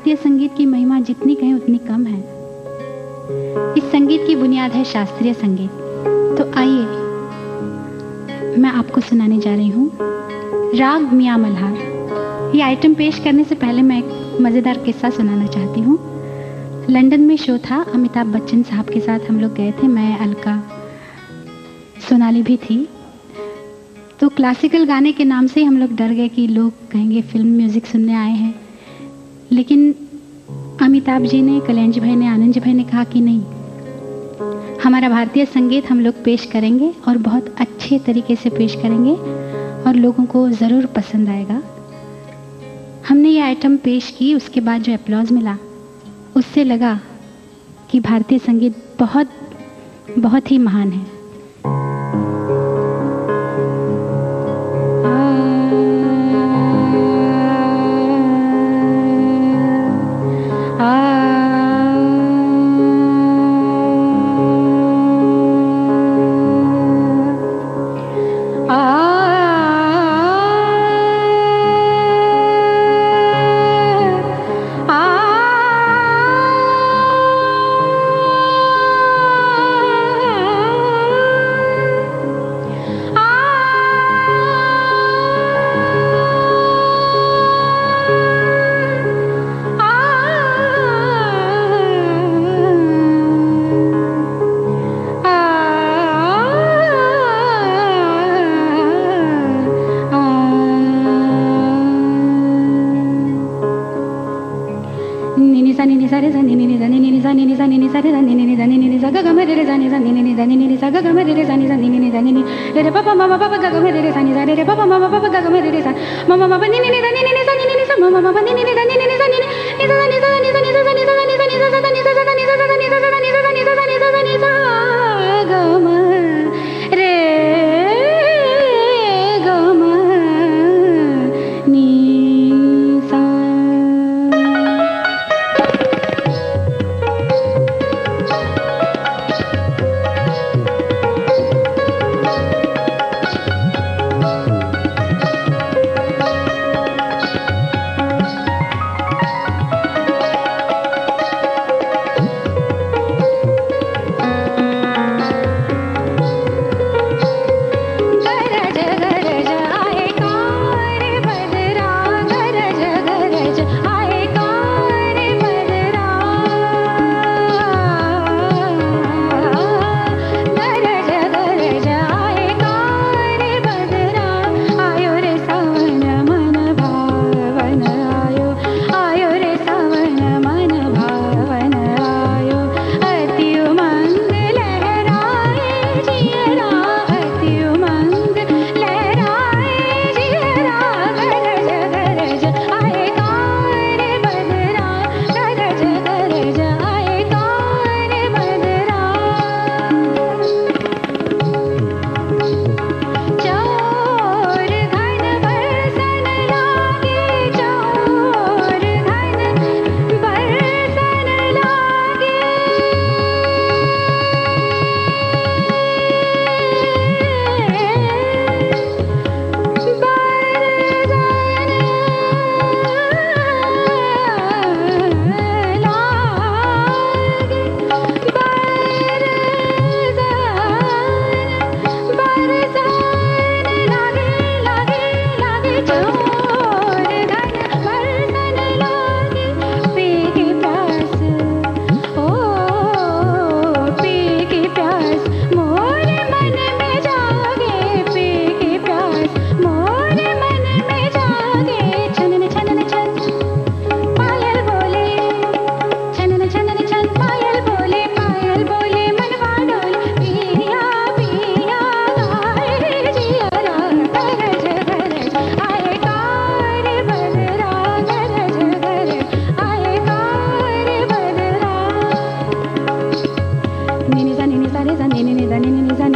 भारतीय संगीत की महिमा जितनी कहें उतनी कम है। इस संगीत की बुनियाद है शास्त्रीय संगीत। तो आइए, मैं आपको सुनाने जा रही हूँ। राग मियाँ मल्हार। ये आइटम पेश करने से पहले मैं एक मज़ेदार किस्सा सुनाना चाहती हूँ। लंदन में शो था, अमिताभ बच्चन साहब के साथ हम लोग गए थे। मैं, अलका, सोनाली भी थी। तो क्लासिकल गाने के नाम से ही हम लोग डर गए कि लोग कहेंगे, फ़िल्म म्यूज़िक सुनने आए हैं। लेकिन अमिताभ जी ने, कल्याण जी भाई ने, आनंद जी भाई ने कहा कि नहीं, हमारा भारतीय संगीत हम लोग पेश करेंगे और बहुत अच्छे तरीके से पेश करेंगे और लोगों को ज़रूर पसंद आएगा। हमने ये आइटम पेश की, उसके बाद जो अप्लॉज मिला, उससे लगा कि भारतीय संगीत बहुत बहुत ही महान है। Ni ni ni sa ni ni ni sa ga ga ma re re sa ni sa ni ni ni sa ni ni ni sa ga ga ma re re sa ni sa ni ni ni sa ni ni re re pa pa ma ga ga ma re re sa ni sa re re ga ga ma re re ni ni ni ni ni ni ni ni ni ni ni ni sa ni ni ni sa ni ni ni sa ni sa 三零零零三